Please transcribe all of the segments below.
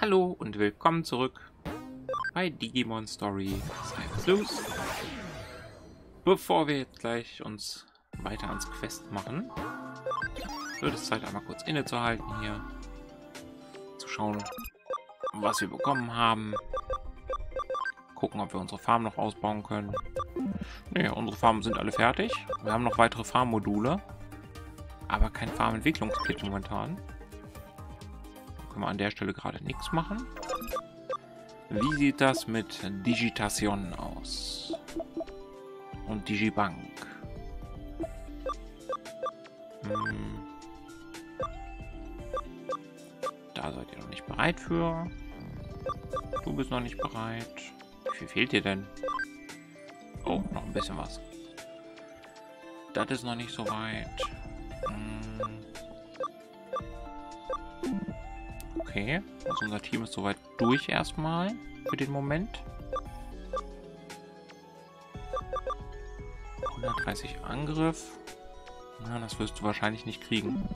Hallo und willkommen zurück bei Digimon Story Cyber Sleuth. Bevor wir jetzt gleich uns weiter ans Quest machen, wird es Zeit einmal kurz innezuhalten hier, zu schauen, was wir bekommen haben, gucken, ob wir unsere Farm noch ausbauen können. Ne, unsere Farmen sind alle fertig. Wir haben noch weitere Farmmodule, aber kein Farmentwicklungskit momentan können wir an der Stelle gerade nichts machen. Wie sieht das mit Digitation aus? Und Digibank. Hm. Da seid ihr noch nicht bereit für. Du bist noch nicht bereit. Wie viel fehlt dir denn? Oh, noch ein bisschen was. Das ist noch nicht so weit. Okay, also unser Team ist soweit durch erstmal für den Moment. 130 Angriff. Na, das wirst du wahrscheinlich nicht kriegen.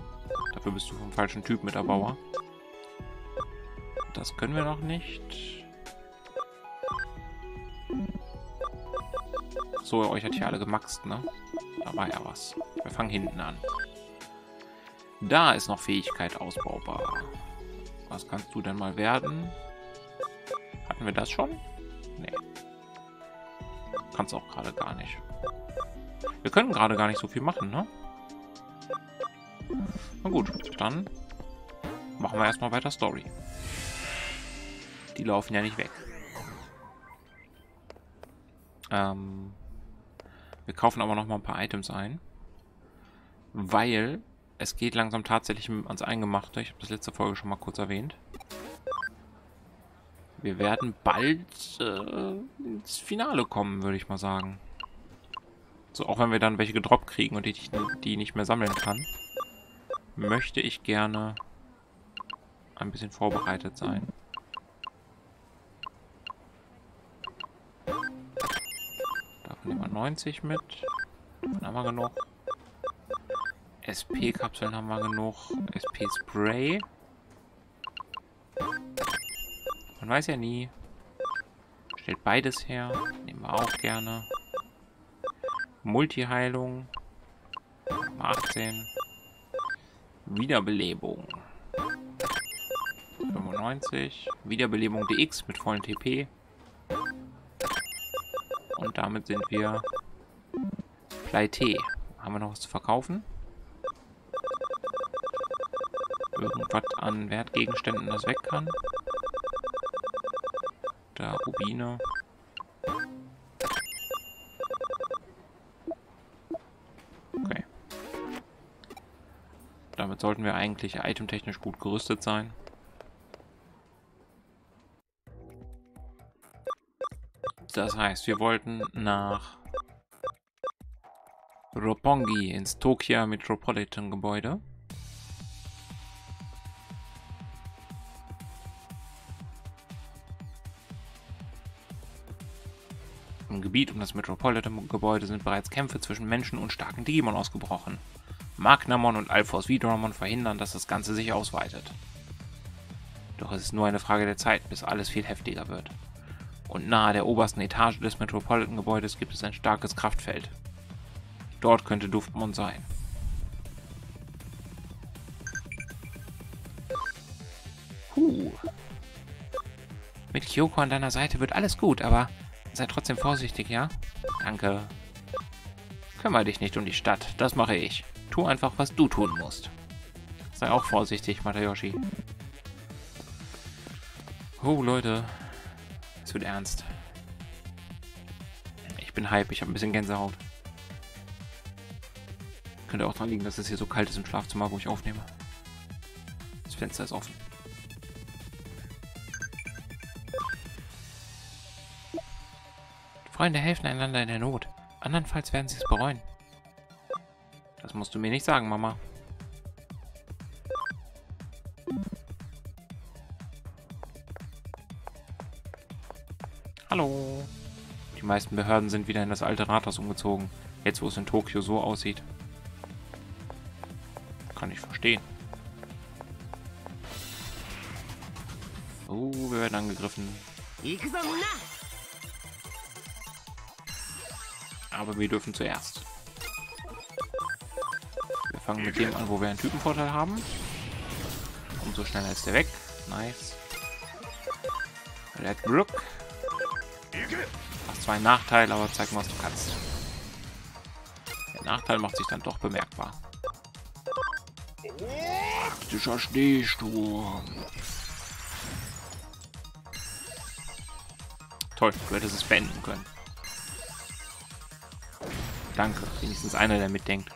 Dafür bist du vom falschen Typ mit der Bauer. Das können wir noch nicht. So, euch hat hier alle gemaxt, ne? Da war ja was. Wir fangen hinten an. Da ist noch Fähigkeit ausbaubar. Was kannst du denn mal werden? Hatten wir das schon? Nee. Kannst auch gerade gar nicht. Wir können gerade gar nicht so viel machen, ne? Na gut, dann machen wir erstmal weiter Story. Die laufen ja nicht weg. Ähm, wir kaufen aber noch mal ein paar Items ein. Weil es geht langsam tatsächlich ans Eingemachte. Ich habe das letzte Folge schon mal kurz erwähnt. Wir werden bald äh, ins Finale kommen, würde ich mal sagen. So, auch wenn wir dann welche gedroppt kriegen und die, die nicht mehr sammeln kann, möchte ich gerne ein bisschen vorbereitet sein. Davon nehmen wir 90 mit. Davon haben wir genug. SP-Kapseln haben wir genug. SP-Spray. Man weiß ja nie. Stellt beides her. Nehmen wir auch gerne. Multi-Heilung. 18. Wiederbelebung. 95. Wiederbelebung DX mit vollen TP. Und damit sind wir pleite. Haben wir noch was zu verkaufen? Irgendwas an Wertgegenständen, das weg kann. Da Rubine. Okay. Damit sollten wir eigentlich itemtechnisch gut gerüstet sein. Das heißt, wir wollten nach Roppongi ins Tokyo Metropolitan Gebäude. Gebiet um das Metropolitan-Gebäude sind bereits Kämpfe zwischen Menschen und starken Digimon ausgebrochen. Magnamon und Alphors Vidramon verhindern, dass das Ganze sich ausweitet. Doch es ist nur eine Frage der Zeit, bis alles viel heftiger wird. Und nahe der obersten Etage des Metropolitan-Gebäudes gibt es ein starkes Kraftfeld. Dort könnte Duftmon sein. Huh. Mit Kyoko an deiner Seite wird alles gut, aber Sei trotzdem vorsichtig, ja? Danke. Kümmere dich nicht um die Stadt, das mache ich. Tu einfach, was du tun musst. Sei auch vorsichtig, Matayoshi. Oh, Leute. Es wird ernst. Ich bin hype, ich habe ein bisschen Gänsehaut. Könnte auch daran liegen, dass es hier so kalt ist im Schlafzimmer, wo ich aufnehme. Das Fenster ist offen. Freunde helfen einander in der Not. Andernfalls werden sie es bereuen. Das musst du mir nicht sagen, Mama. Hallo. Die meisten Behörden sind wieder in das alte Rathaus umgezogen. Jetzt, wo es in Tokio so aussieht. Kann ich verstehen. Oh, wir werden angegriffen. Aber wir dürfen zuerst. Wir fangen mit dem an, wo wir einen Typenvorteil haben. Umso schneller ist der weg. Nice. Red Brook. Hast zwar einen Nachteil, aber zeig mal, was du kannst. Der Nachteil macht sich dann doch bemerkbar. Dieser Schneesturm. Toll, du hättest es beenden können. Danke, wenigstens einer, der mitdenkt.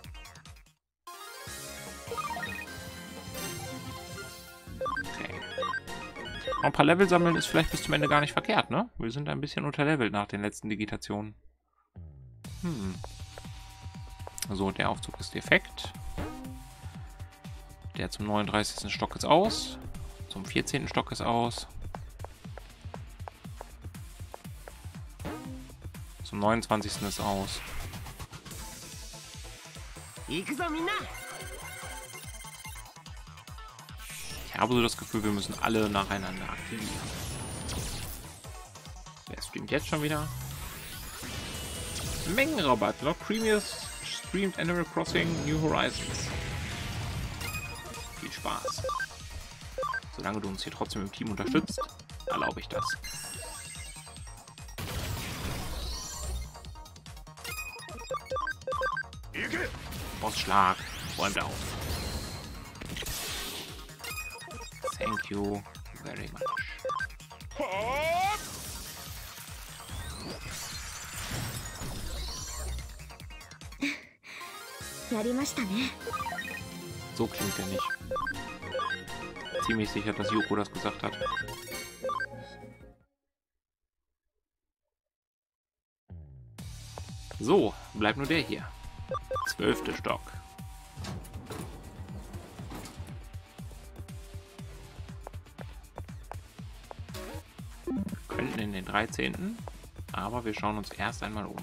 Okay. Ein paar Level sammeln ist vielleicht bis zum Ende gar nicht verkehrt, ne? Wir sind ein bisschen unterlevelt nach den letzten Digitationen. Hm. So, der Aufzug ist defekt. Der zum 39. Stock ist aus. Zum 14. Stock ist aus. Zum 29. ist aus. Ich habe so das Gefühl, wir müssen alle nacheinander aktivieren. Wer streamt jetzt schon wieder? Mengenrabatt. Log Premiers streamt Animal Crossing New Horizons. Viel Spaß. Solange du uns hier trotzdem im Team unterstützt, erlaube ich das. Faustschlag räumt auf. Thank you very much. Ne? So klingt er nicht. Ziemlich sicher, dass Yoko das gesagt hat. So, bleibt nur der hier. Zwölfte Stock. Wir könnten in den 13. Aber wir schauen uns erst einmal um.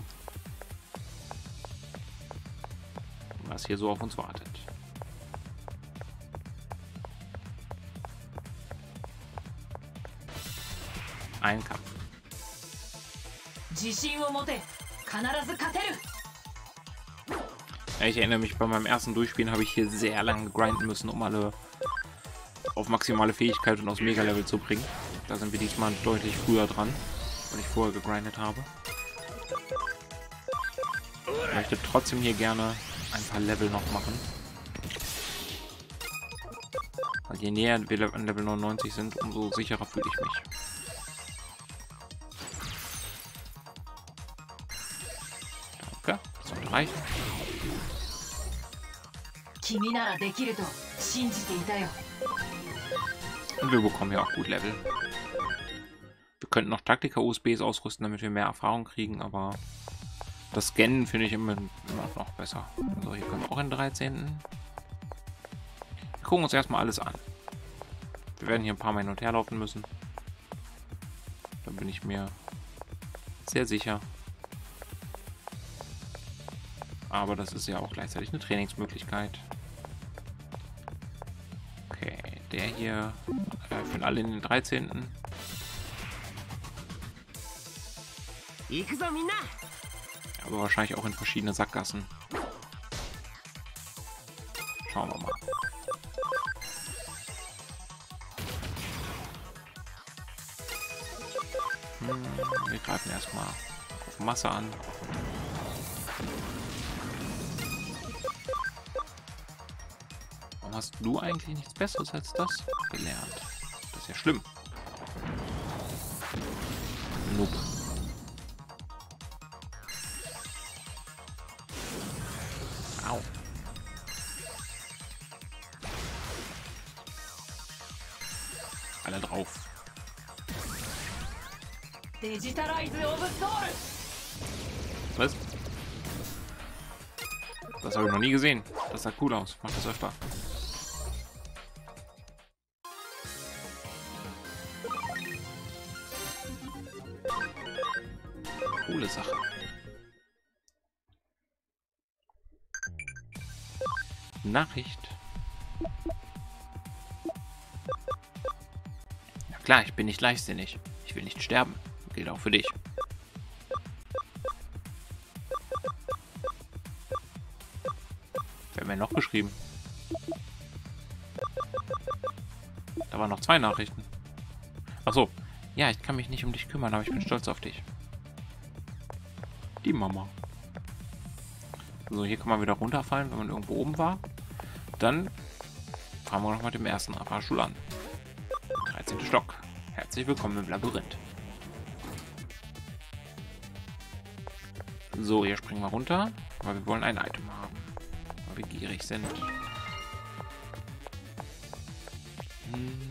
Was hier so auf uns wartet. Ein Kampf. 自信を持て必ず勝てる ja, ich erinnere mich, bei meinem ersten Durchspielen habe ich hier sehr lange grinden müssen, um alle auf maximale Fähigkeit und aufs Mega-Level zu bringen. Da sind wir diesmal deutlich früher dran, weil ich vorher gegrindet habe. Ich möchte trotzdem hier gerne ein paar Level noch machen. Weil je näher wir an Level 99 sind, umso sicherer fühle ich mich. Und wir bekommen ja auch gut Level. Wir könnten noch Taktika-USBs ausrüsten, damit wir mehr Erfahrung kriegen, aber das Scannen finde ich immer, immer noch besser. Also hier können wir auch in 13. Wir gucken uns erstmal alles an. Wir werden hier ein paar Mal hin und her laufen müssen. Da bin ich mir sehr sicher. Aber das ist ja auch gleichzeitig eine Trainingsmöglichkeit. Hier äh, für alle in den 13. Aber wahrscheinlich auch in verschiedene Sackgassen. Schauen wir mal. Hm, wir greifen erstmal auf Masse an. Warum hast du eigentlich nichts Besseres als das gelernt? Das ist ja schlimm. Nope. Au. Alle drauf. Was? Das habe ich noch nie gesehen. Das sah cool aus. Mach das öfter. Nachricht. Ja, klar, ich bin nicht leichtsinnig. Ich will nicht sterben. Gilt auch für dich. Wer hat mir noch geschrieben? Da waren noch zwei Nachrichten. Achso. Ja, ich kann mich nicht um dich kümmern, aber ich bin stolz auf dich. Die Mama. So, hier kann man wieder runterfallen, wenn man irgendwo oben war. Dann fangen wir noch mit dem ersten Fahrstuhl an. 13. Stock. Herzlich willkommen im Labyrinth. So, hier springen wir runter, weil wir wollen ein Item haben. Weil wir gierig sind. Hm.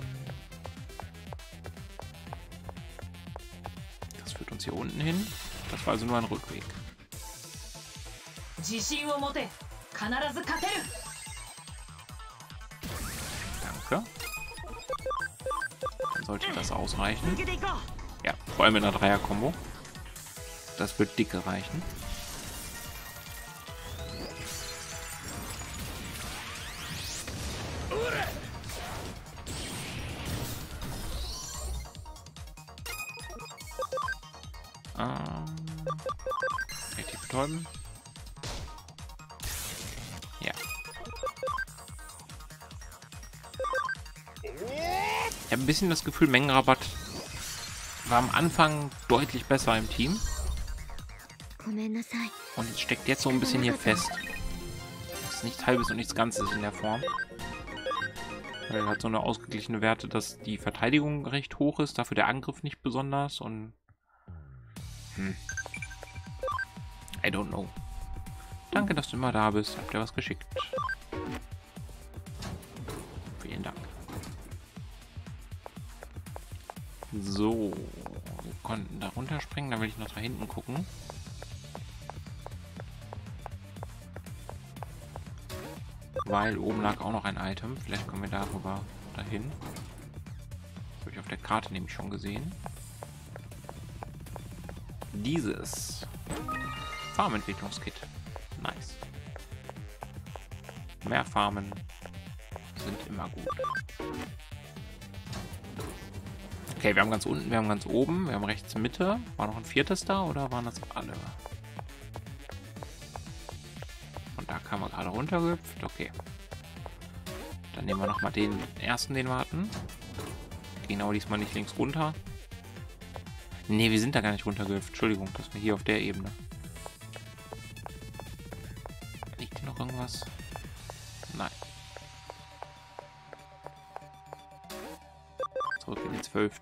Das führt uns hier unten hin. Das war also nur ein Rückweg. sollte das ausreichen. Ja, vor allem in der Dreier-Kombo. Das wird dicke reichen. bisschen das Gefühl, Mengenrabatt war am Anfang deutlich besser im Team. Und jetzt steckt jetzt so ein bisschen hier fest. Das ist nicht halbes und nichts Ganzes in der Form. Weil er hat so eine ausgeglichene Werte, dass die Verteidigung recht hoch ist, dafür der Angriff nicht besonders und... Hm. I don't know. Danke, dass du immer da bist. Habt ihr was geschickt? So, wir konnten da runterspringen, dann will ich noch da hinten gucken. Weil oben lag auch noch ein Item. Vielleicht kommen wir darüber dahin. Das habe ich auf der Karte nämlich schon gesehen. Dieses Farmentwicklungskit. Nice. Mehr Farmen sind immer gut. Okay, wir haben ganz unten, wir haben ganz oben, wir haben rechts Mitte. War noch ein viertes da oder waren das alle? Und da kam er gerade runtergehüpft. Okay. Dann nehmen wir nochmal den ersten, den wir hatten. Aber diesmal nicht links runter. Ne, wir sind da gar nicht runtergehüpft. Entschuldigung, das war hier auf der Ebene. Liegt hier noch irgendwas? Nein. 12.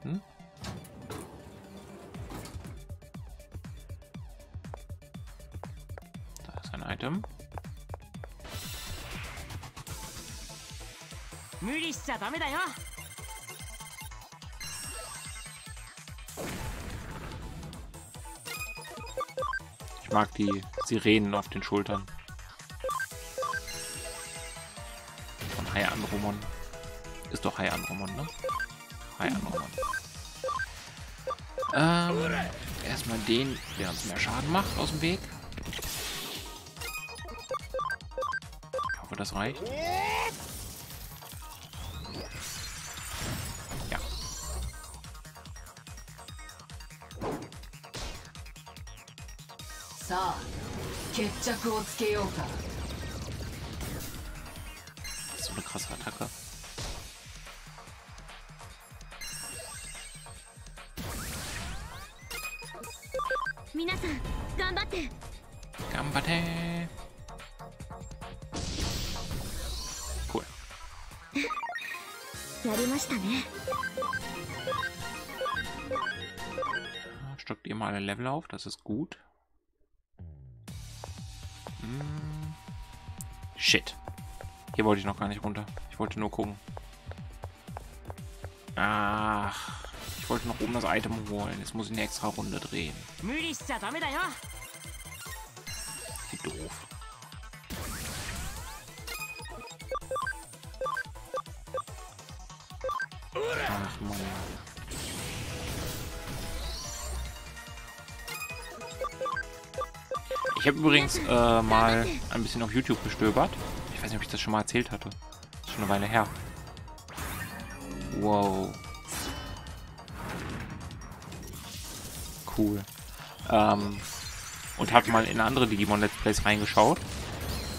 Da ist ein Item. Ich mag die Sirenen auf den Schultern. Von Hai Andromon. Ist doch Hai Andromon, ne? Ah Eiern machen. Ähm, erstmal den, der uns mehr Schaden macht, aus dem Weg. Ich hoffe, das reicht. Ja. So eine krasse Attacke. Gambate. Cool. Stockt ihr mal alle Level auf, das ist gut. Hm. Shit. Hier wollte ich noch gar nicht runter. Ich wollte nur gucken. Ach wollte noch oben das Item holen. Jetzt muss ich eine extra Runde drehen. Wie doof. Ach, Mann. Ich habe übrigens äh, mal ein bisschen auf YouTube gestöbert. Ich weiß nicht, ob ich das schon mal erzählt hatte. Das ist schon eine Weile her. Wow. Cool. Ähm, und habe mal in andere Digimon Let's Plays reingeschaut.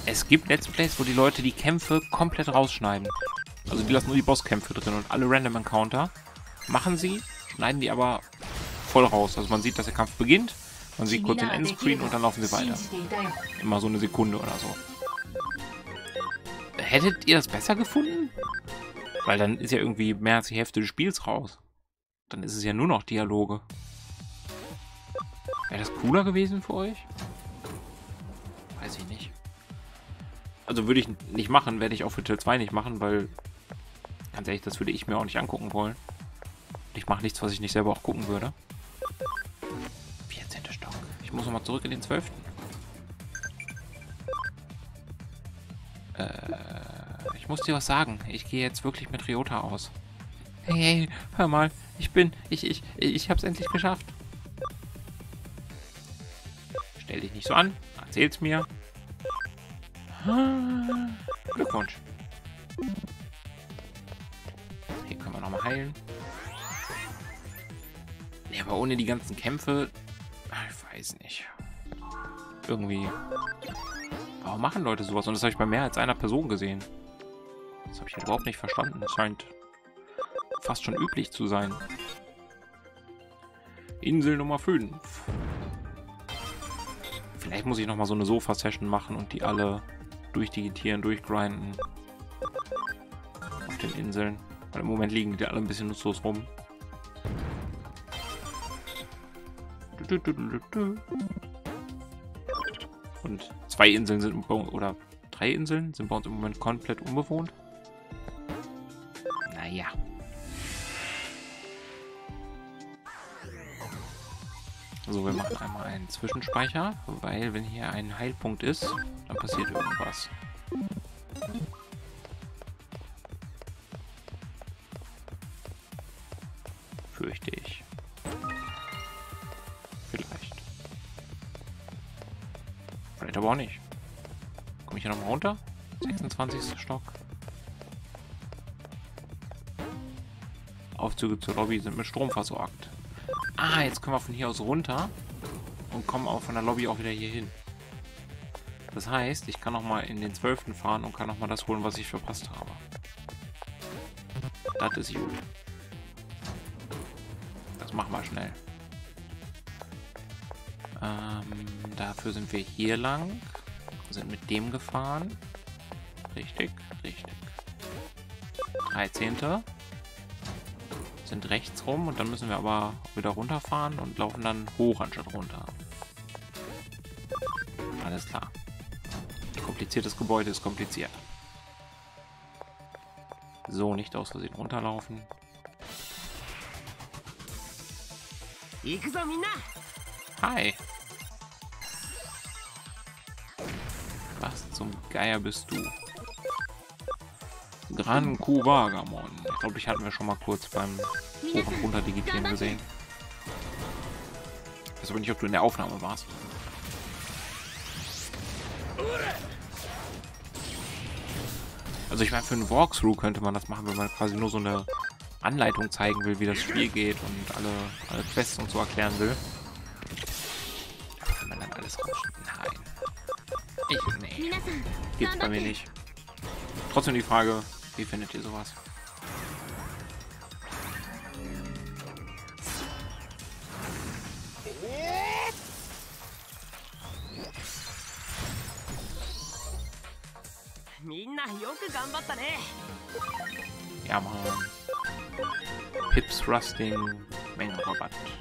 Es gibt Let's Plays, wo die Leute die Kämpfe komplett rausschneiden. Also die lassen nur die Bosskämpfe drin und alle Random Encounter machen sie, schneiden die aber voll raus. Also man sieht, dass der Kampf beginnt, man sieht kurz den Endscreen und dann laufen sie weiter. Immer so eine Sekunde oder so. Hättet ihr das besser gefunden? Weil dann ist ja irgendwie mehr als die Hälfte des Spiels raus. Dann ist es ja nur noch Dialoge. Wäre das cooler gewesen für euch? Weiß ich nicht. Also würde ich nicht machen, werde ich auch für Teil 2 nicht machen, weil ganz ehrlich, das würde ich mir auch nicht angucken wollen. Ich mache nichts, was ich nicht selber auch gucken würde. 14. Stock. Ich muss nochmal zurück in den 12. Äh, ich muss dir was sagen. Ich gehe jetzt wirklich mit Ryota aus. Hey, hey, hör mal. Ich bin, ich, ich, ich hab's endlich geschafft. Stell dich nicht so an. Erzähl's mir. Glückwunsch. Hier können wir nochmal heilen. Ja, aber ohne die ganzen Kämpfe... Ich weiß nicht. Irgendwie... Warum machen Leute sowas? Und das habe ich bei mehr als einer Person gesehen. Das habe ich halt überhaupt nicht verstanden. Das scheint fast schon üblich zu sein. Insel Nummer 5. Vielleicht muss ich nochmal so eine Sofa-Session machen und die alle durchdigitieren, durchgrinden. Auf den Inseln. Weil im Moment liegen die alle ein bisschen nutzlos rum. Und zwei Inseln sind oder drei Inseln sind bei uns im Moment komplett unbewohnt. Naja. So, wir machen einmal einen Zwischenspeicher, weil wenn hier ein Heilpunkt ist, dann passiert irgendwas. Fürchte ich. Vielleicht. Vielleicht aber auch nicht. Komme ich hier nochmal runter? 26. Stock. Aufzüge zur Lobby sind mit Strom versorgt. Ah, jetzt können wir von hier aus runter und kommen auch von der Lobby auch wieder hier hin. Das heißt, ich kann nochmal in den 12. fahren und kann nochmal das holen, was ich verpasst habe. Das ist gut. Das machen wir schnell. Ähm, dafür sind wir hier lang. Sind mit dem gefahren. Richtig, richtig. 13 sind rechts rum und dann müssen wir aber wieder runterfahren und laufen dann hoch anstatt runter. Alles klar. Kompliziertes Gebäude ist kompliziert. So, nicht aus Versehen runterlaufen. Hi. Was zum Geier bist du? Gran Kuwagamon. Ich glaube, ich hatten wir schon mal kurz beim Hoch- und Runter digitieren gesehen. Ich weiß aber nicht, ob du in der Aufnahme warst. Also ich meine, für einen Walkthrough könnte man das machen, wenn man quasi nur so eine Anleitung zeigen will, wie das Spiel geht und alle, alle Quests und so erklären will. Aber wenn man dann alles rausschneidet, nein. Ich, nee. Gibt's bei mir nicht. Trotzdem die Frage, wie findet ihr sowas? Ja, Mann. Pips Rusting, Mengenrabatt. Du,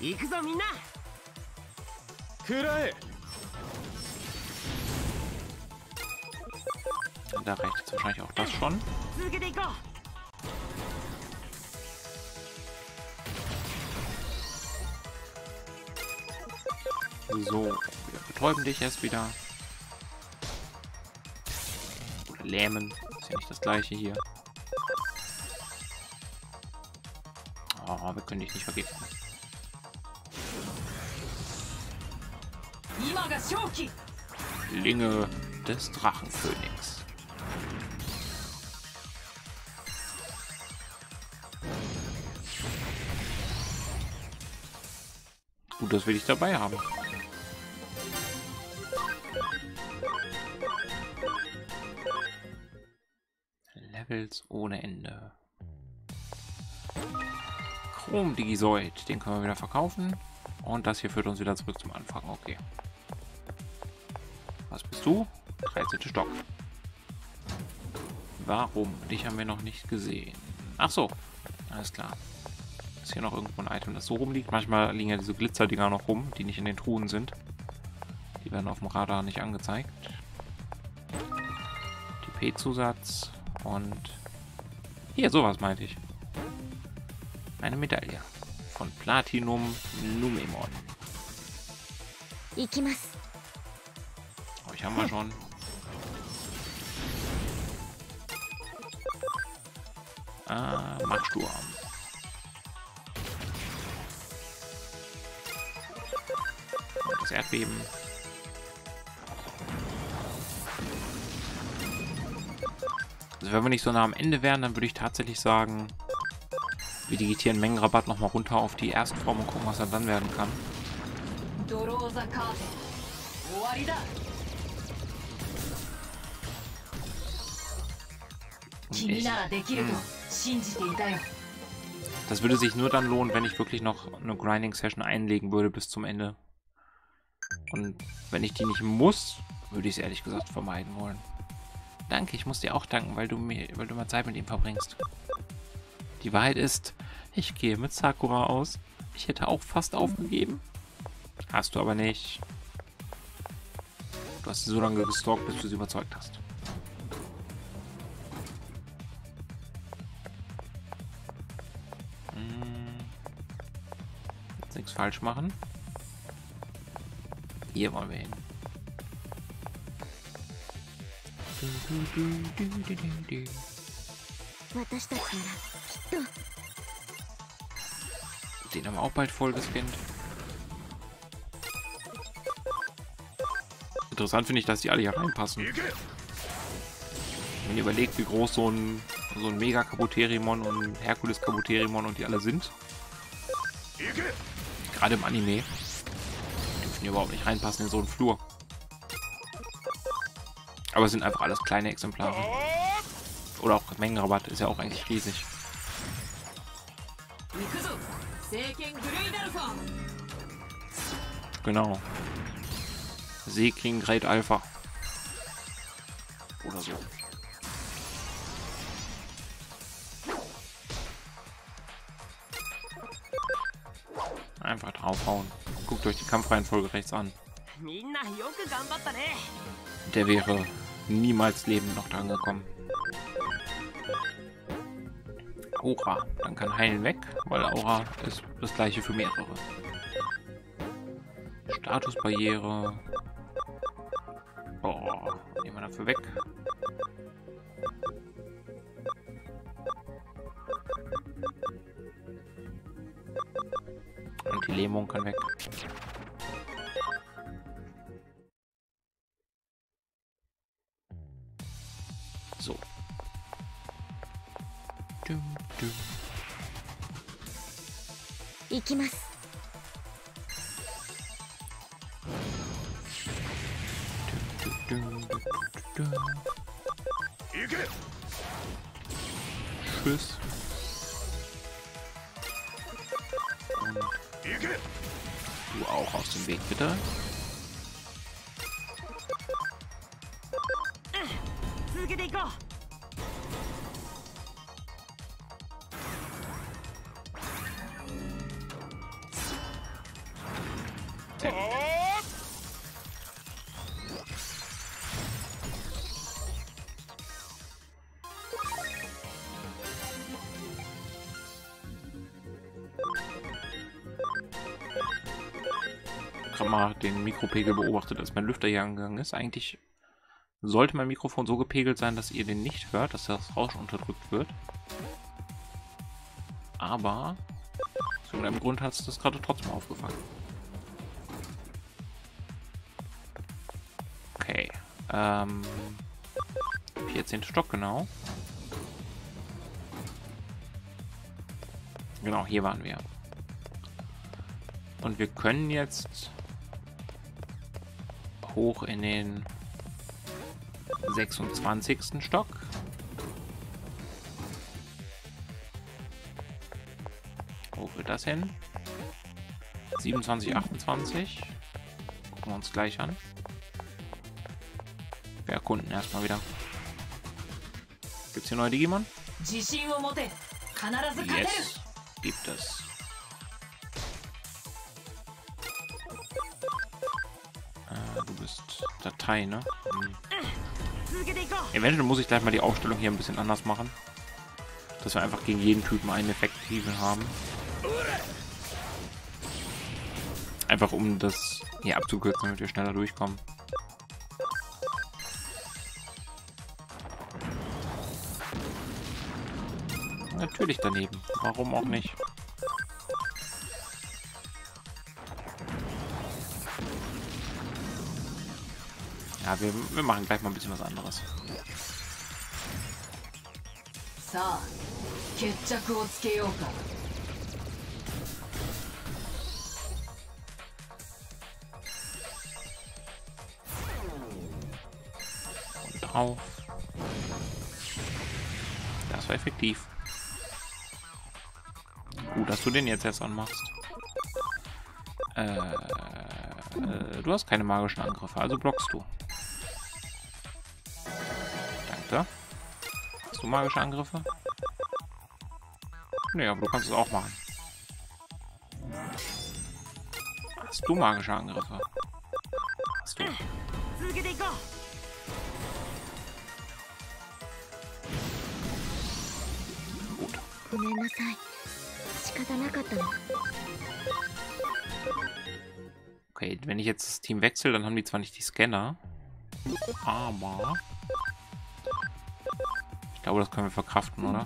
行くぞみんな食らえ Da reicht jetzt wahrscheinlich auch das schon. So, wir betäuben dich erst wieder. Oder lähmen. Ist ja nicht das gleiche hier. Oh, wir können dich nicht vergeben. Linge des Drachenkönigs. Gut, das will ich dabei haben. Levels ohne Ende. Chrom Digisoid, den können wir wieder verkaufen. Und das hier führt uns wieder zurück zum Anfang. Okay. Was bist du? 13. Stock. Warum? Dich haben wir noch nicht gesehen. Ach so. Alles klar. Ist hier noch irgendwo ein Item, das so rumliegt? Manchmal liegen ja diese Glitzerdinger noch rum, die nicht in den Truhen sind. Die werden auf dem Radar nicht angezeigt. TP-Zusatz und hier, sowas meinte ich. Eine Medaille von Platinum Lumemon. Euch oh, haben wir hm. schon. Ah, Machsturm. Das Erdbeben. Also wenn wir nicht so nah am Ende wären, dann würde ich tatsächlich sagen, wir digitieren Mengenrabatt nochmal runter auf die Erstform und gucken, was er dann werden kann. Das würde sich nur dann lohnen, wenn ich wirklich noch eine Grinding-Session einlegen würde bis zum Ende. Und wenn ich die nicht muss, würde ich es ehrlich gesagt vermeiden wollen. Danke, ich muss dir auch danken, weil du, mir, weil du mal Zeit mit ihm verbringst. Die Wahrheit ist, ich gehe mit Sakura aus. Ich hätte auch fast aufgegeben. Hast du aber nicht. Du hast sie so lange gestalkt, bis du sie überzeugt hast. Hm. Jetzt nichts falsch machen. Hier wollen wir hin. Du, du, du, du, du, du, du. Den haben wir auch bald voll gescannt. Interessant finde ich, dass die alle hier reinpassen. Wenn ihr überlegt, wie groß so ein, so ein Mega Kabuterimon und ein Herkules Kabuterimon und die alle sind. Gerade im Anime. Die dürfen hier überhaupt nicht reinpassen in so einen Flur. Aber es sind einfach alles kleine Exemplare. Oder auch Mengenrabatt ist ja auch eigentlich riesig. Genau. Seeking Great Alpha. Oder so. Einfach draufhauen. Guckt euch die Kampfreihenfolge rechts an. Der wäre niemals lebend noch dran gekommen. Aura. Dann kann Heilen weg, weil Aura ist das gleiche für mehrere. Statusbarriere. Oh, nehmen wir dafür weg. Und die Lähmung kann weg. Gerade mal den Mikropegel beobachtet, als mein Lüfter hier angegangen ist. Eigentlich sollte mein Mikrofon so gepegelt sein, dass ihr den nicht hört, dass das Rauschen unterdrückt wird. Aber aus irgendeinem Grund hat es das gerade trotzdem aufgefangen. Ähm, 14. Stock, genau. Genau, hier waren wir. Und wir können jetzt hoch in den 26. Stock. Wo wird das hin? 27, 28. Gucken wir uns gleich an. Wir erkunden erstmal wieder. Gibt es hier neue Digimon? Yes, gibt es. du bist Datei, ne? Hm. Eventuell muss ich gleich mal die Aufstellung hier ein bisschen anders machen. Dass wir einfach gegen jeden Typen einen effektiven haben. Einfach um das hier abzukürzen, damit wir schneller durchkommen. Natürlich daneben. Warum auch nicht? Ja, wir, wir machen gleich mal ein bisschen was anderes. Und auf. Das war effektiv. Gut, dass du den jetzt erst anmachst. Äh, äh, du hast keine magischen Angriffe, also blockst du. Machst du magische Angriffe? Nee, aber du kannst es auch machen. Hast du magische Angriffe? Hast du. Gut. Okay, wenn ich jetzt das Team wechsle, dann haben die zwar nicht die Scanner, aber glaube, das können wir verkraften, oder?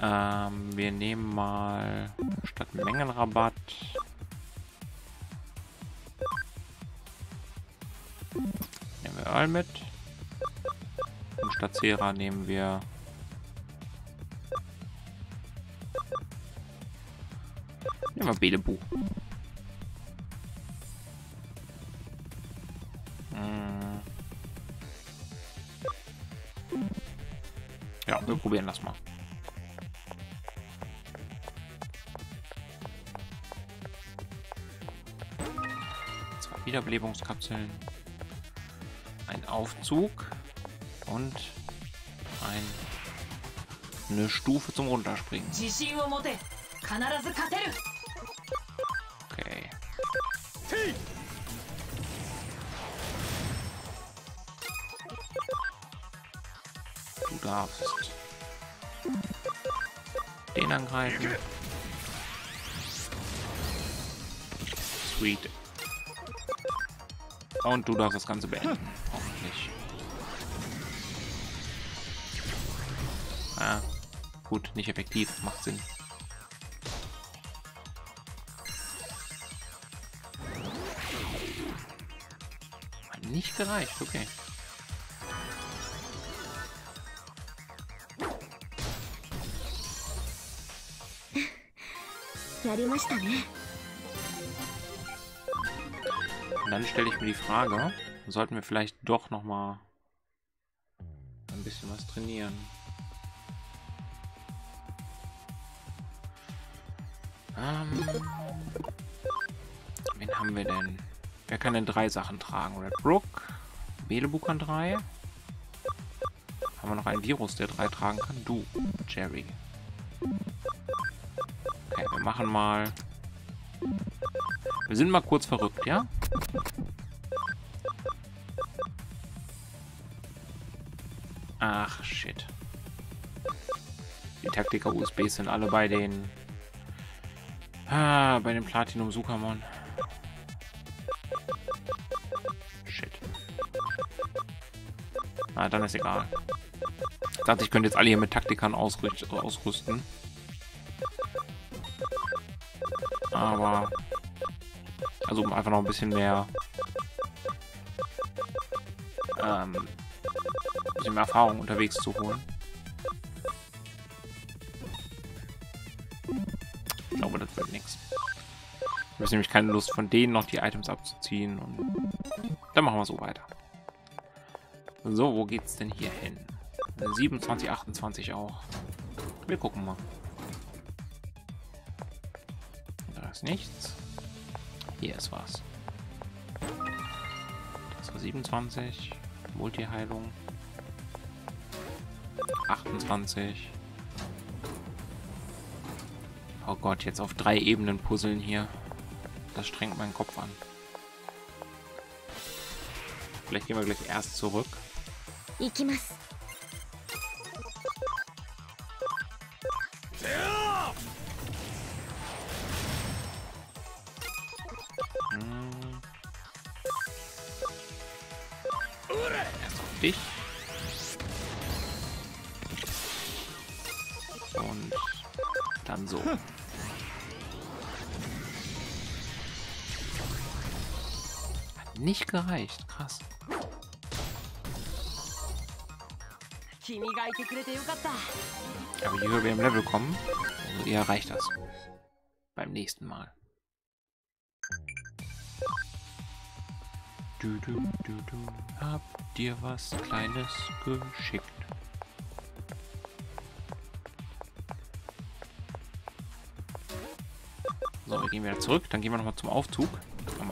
Ähm, wir nehmen mal statt Mengenrabatt nehmen wir Earl mit und statt Sera nehmen wir nehmen wir Belebu. lass mal. Zwei Wiederbelebungskapseln. Ein Aufzug und ein, eine Stufe zum Runterspringen. Okay. Du darfst den angreifen. Sweet. Und du darfst das Ganze beenden. Hoffentlich. Ah, gut, nicht effektiv. Macht Sinn. Nicht gereicht, okay. Dann stelle ich mir die Frage, sollten wir vielleicht doch noch mal ein bisschen was trainieren? Ähm, wen haben wir denn? Wer kann denn drei Sachen tragen? Red Brook, Belebu kann drei. Haben wir noch einen Virus, der drei tragen kann? Du, Jerry. Wir machen mal... Wir sind mal kurz verrückt, ja? Ach, shit. Die Taktiker-USBs sind alle bei den... Ah, bei den Platinum Sukamon. Shit. Ah, dann ist egal. Ich dachte, ich könnte jetzt alle hier mit Taktikern ausrüst ausrüsten. Aber... Also um einfach noch ein bisschen mehr ähm, ein bisschen mehr Erfahrung unterwegs zu holen. Ich glaube, das wird nichts. Ich habe nämlich keine Lust, von denen noch die Items abzuziehen. Und dann machen wir so weiter. So, wo geht's denn hier hin? 27, 28 auch. Wir gucken mal. Ist nichts. Hier ist was. Das war 27. Multi-Heilung. 28. Oh Gott, jetzt auf drei Ebenen puzzeln hier. Das strengt meinen Kopf an. Vielleicht gehen wir gleich erst zurück. 行 Krass. Aber je höher wir im Level kommen, umso eher reicht das. Beim nächsten Mal. Du, du, du, du. Hab dir was Kleines geschickt. So, wir gehen wieder zurück. Dann gehen wir nochmal zum Aufzug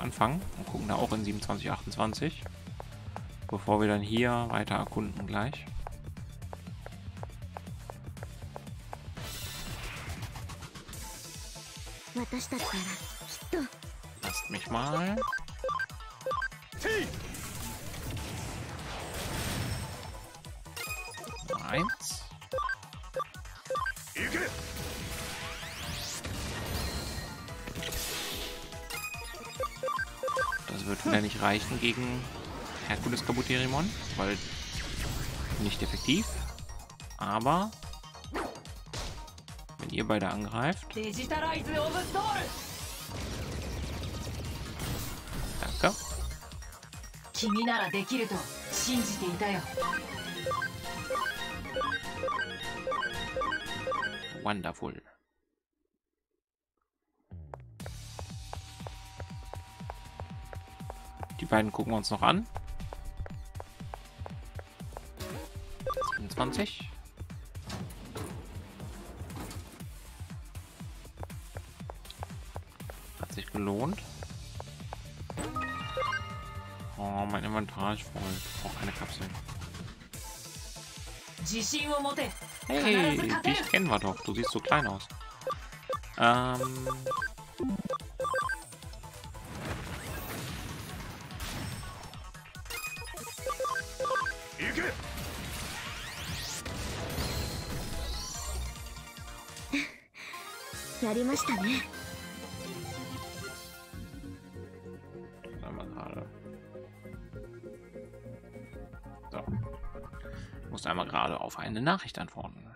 anfangen und gucken da auch in 27, 28. Bevor wir dann hier weiter erkunden gleich. Lasst mich mal. nicht reichen gegen Herkules Kabuterimon, weil nicht effektiv. Aber wenn ihr beide angreift. Danke. Wonderful. Die beiden gucken wir uns noch an. 27. Hat sich gelohnt. Oh, mein Inventar ist voll. Ich brauche keine Kapseln. Hey, dich kennen wir doch. Du siehst so klein aus. Ähm, りましたね Einmal gerade. So. Ich muss einmal gerade auf eine Nachricht antworten.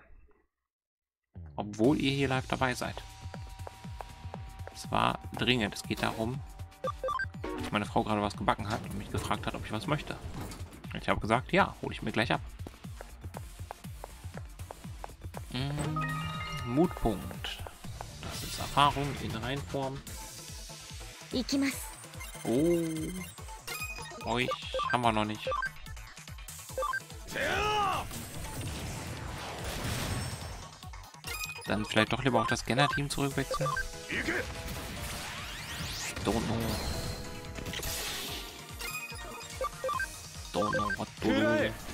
Obwohl ihr hier live dabei seid. Es war dringend. Es geht darum, dass meine Frau gerade was gebacken hat und mich gefragt hat, ob ich was möchte. Ich habe gesagt, ja, hole ich mir gleich ab. Mm, Mutpunkt. Erfahrung in Reinform. Oh. oh Euch haben wir noch nicht. Dann vielleicht doch lieber auch das Scanner-Team zurückwechseln. Don't know. Don't know what to do.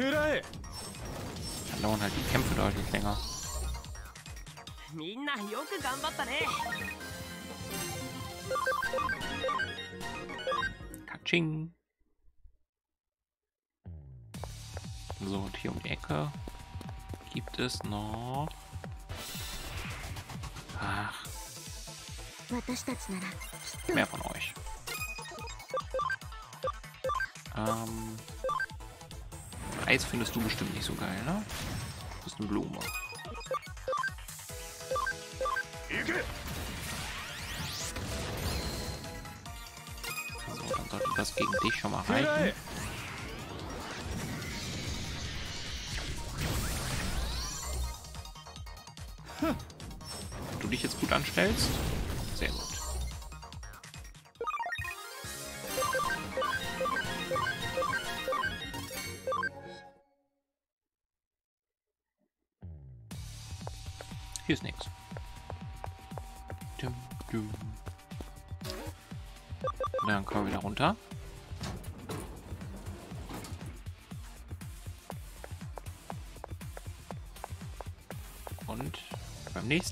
Dann dauern halt die Kämpfe deutlich länger. Katsching. So, und hier um die Ecke gibt es noch... Ach. Mehr von euch. Ähm... Eis findest du bestimmt nicht so geil, ne? Du bist ein Blume. So, dann sollte das gegen dich schon mal reichen. Wenn du dich jetzt gut anstellst.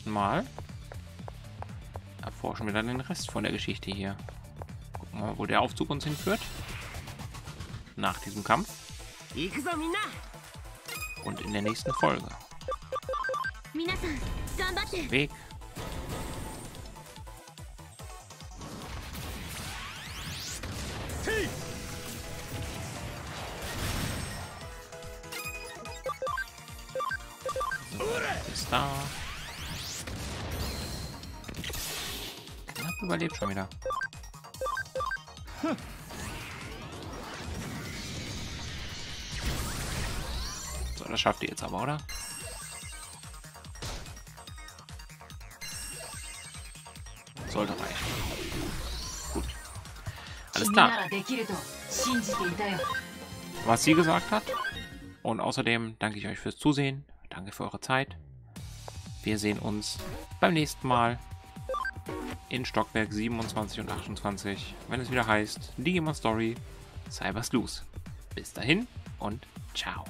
nächsten Mal erforschen wir dann den Rest von der Geschichte hier. Gucken wir mal, wo der Aufzug uns hinführt. Nach diesem Kampf. Und in der nächsten Folge. Weg. Bis da. überlebt schon wieder. Hm. So, das schafft ihr jetzt aber, oder? Sollte reichen. Gut. Alles klar. Was sie gesagt hat. Und außerdem danke ich euch fürs Zusehen. Danke für eure Zeit. Wir sehen uns beim nächsten Mal in Stockwerk 27 und 28, wenn es wieder heißt Digimon Story Cyber Sleuth. Bis dahin und ciao.